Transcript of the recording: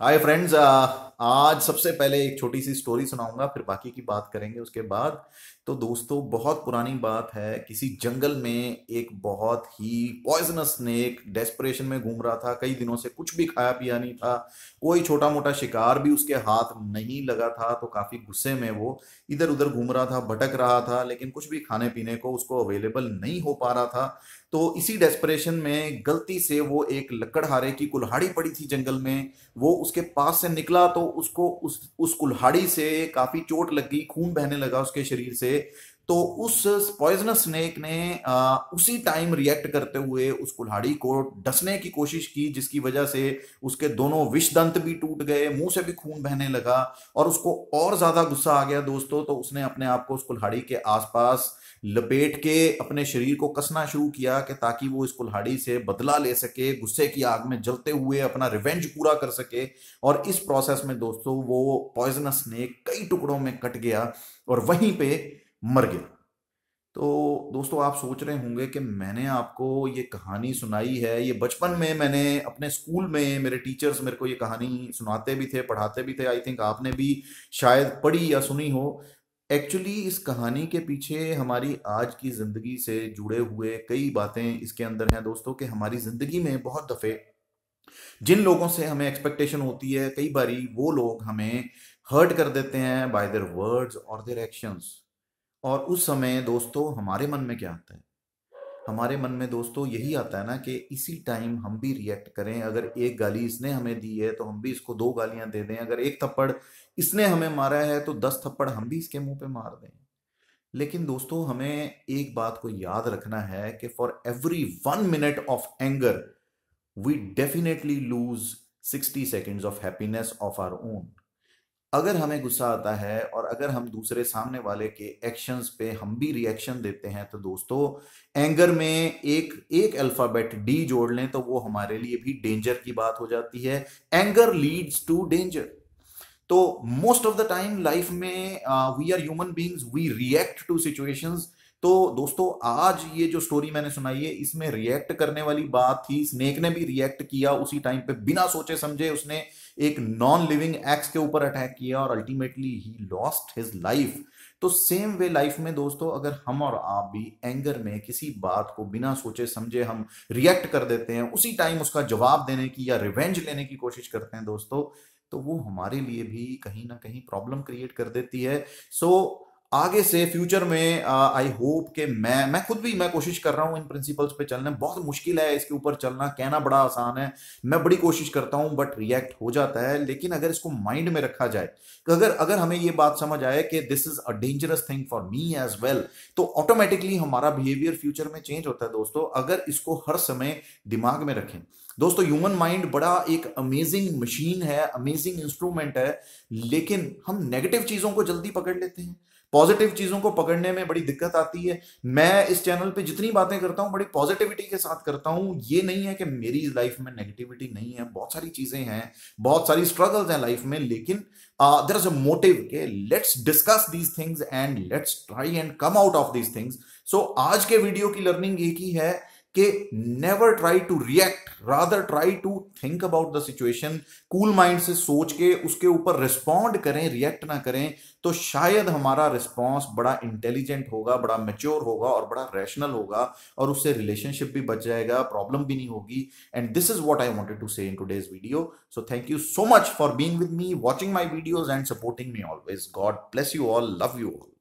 Hi friends आज सबसे पहले एक छोटी सी स्टोरी सुनाऊँगा, फिर बाकी की बात करेंगे, उसके बाद तो दोस्तों, बहुत पुरानी बात है, किसी जंगल में एक बहुत ही पॉइजनस स्नेक डेस्परेशन में घूम रहा था, कई दिनों से कुछ भी खाया पिया नहीं था, कोई छोटा मोटा शिकार भी उसके हाथ नहीं लगा था तो काफ़ी गुस्से में वो इधर उधर घूम रहा था, भटक रहा था, लेकिन कुछ भी खाने पीने को उसको अवेलेबल नहीं हो पा रहा था। तो इसी डेस्परेशन में गलती से वो एक लकड़हारे की कुल्हाड़ी पड़ी थी जंगल में, वो उसके पास से निकला तो उसको उस उस कुल्हाड़ी से काफ़ी चोट लगी, खून बहने लगा उसके शरीर से तो उस पॉइजनस स्नेक ने आ, उसी टाइम रिएक्ट करते हुए उस कुल्हाड़ी को डसने की कोशिश की जिसकी वजह से उसके दोनों विष दंत भी टूट गए मुँह से भी खून बहने लगा और उसको और ज़्यादा गुस्सा आ गया दोस्तों तो उसने अपने आप को उस कुल्हाड़ी के आसपास लपेट के अपने शरीर को कसना शुरू किया कि ताकि वो इस कुल्हाड़ी से बदला ले सके गुस्से की आग में जलते हुए अपना रिवेंज पूरा कर सके। और इस प्रोसेस में दोस्तों वो पॉइजनस स्नेक कई टुकड़ों में कट गया और वहीं पे मर गया। तो दोस्तों, आप सोच रहे होंगे कि मैंने आपको ये कहानी सुनाई है, ये बचपन में मैंने अपने स्कूल में मेरे टीचर्स मेरे को ये कहानी सुनाते भी थे, पढ़ाते भी थे, आई थिंक आपने भी शायद पढ़ी या सुनी हो। एक्चुअली इस कहानी के पीछे हमारी आज की ज़िंदगी से जुड़े हुए कई बातें इसके अंदर हैं दोस्तों कि हमारी ज़िंदगी में बहुत दफ़े जिन लोगों से हमें एक्सपेक्टेशन होती है, कई बारी वो लोग हमें हर्ट कर देते हैं बाय देयर वर्ड्स और देयर एक्शंस और उस समय दोस्तों, हमारे मन में क्या आता है? हमारे मन में दोस्तों यही आता है ना कि इसी टाइम हम भी रिएक्ट करें। अगर एक गाली इसने हमें दी है तो हम भी इसको दो गालियाँ दे दें। अगर एक थप्पड़ इसने हमें मारा है तो दस थप्पड़ हम भी इसके मुँह पे मार दें। लेकिन दोस्तों, हमें एक बात को याद रखना है कि for every one minute of anger we definitely lose sixty seconds of happiness of our own अगर हमें गुस्सा आता है और अगर हम दूसरे सामने वाले के एक्शंस पे हम भी रिएक्शन देते हैं तो दोस्तों एंगर में एक एक अल्फ़ाबेट डी जोड़ लें तो वो हमारे लिए भी डेंजर की बात हो जाती है। एंगर लीड्स टू डेंजर तो most of the time life में we are human beings we react to situations तो दोस्तों आज ये जो स्टोरी मैंने सुनाई है इसमें रिएक्ट करने वाली बात थी। स्नेक ने भी रिएक्ट किया उसी टाइम पे बिना सोचे समझे उसने एक नॉन लिविंग एक्स के ऊपर अटैक किया और ultimately he lost his life तो सेम वे लाइफ में दोस्तों अगर हम और आप भी एंगर में किसी बात को बिना सोचे समझे हम रिएक्ट कर देते हैं उसी टाइम उसका जवाब देने की या रिवेंज लेने की कोशिश करते हैं दोस्तों तो वो हमारे लिए भी कहीं ना कहीं प्रॉब्लम क्रिएट कर देती है। सो so, आगे से फ्यूचर में आई होप कि मैं मैं खुद भी, मैं कोशिश कर रहा हूँ इन प्रिंसिपल्स पे चलने। बहुत मुश्किल है इसके ऊपर चलना, कहना बड़ा आसान है। मैं बड़ी कोशिश करता हूँ बट रिएक्ट हो जाता है। लेकिन अगर इसको माइंड में रखा जाए तो अगर अगर हमें ये बात समझ आए कि this is a dangerous thing for me as well तो ऑटोमेटिकली हमारा बिहेवियर फ्यूचर में चेंज होता है दोस्तों, अगर इसको हर समय दिमाग में रखें। दोस्तों ह्यूमन माइंड बड़ा एक अमेजिंग मशीन है अमेजिंग इंस्ट्रूमेंट है, लेकिन हम नेगेटिव चीज़ों को जल्दी पकड़ लेते हैं। पॉजिटिव चीज़ों को पकड़ने में बड़ी दिक्कत आती है। मैं इस चैनल पे जितनी बातें करता हूँ, बड़ी पॉजिटिविटी के साथ करता हूँ। ये नहीं है कि मेरी लाइफ में नेगेटिविटी नहीं है, बहुत सारी चीज़ें हैं, बहुत सारी स्ट्रगल्स हैं लाइफ में, लेकिन देर इज़ अ मोटिव के let's discuss these things and let's try and come out of these things so आज के वीडियो की लर्निंग एक ही है कि never try to react rather try to think about the situation cool mind से सोच के उसके ऊपर रिस्पॉन्ड करें रिएक्ट ना करें तो शायद हमारा रिस्पॉन्स बड़ा इंटेलिजेंट होगा, बड़ा मेच्योर होगा और बड़ा रैशनल होगा और उससे रिलेशनशिप भी बच जाएगा प्रॉब्लम भी नहीं होगी। And this is what I wanted to say in today's video so thank you so much for being with me watching my videos and supporting me always God bless you all love you all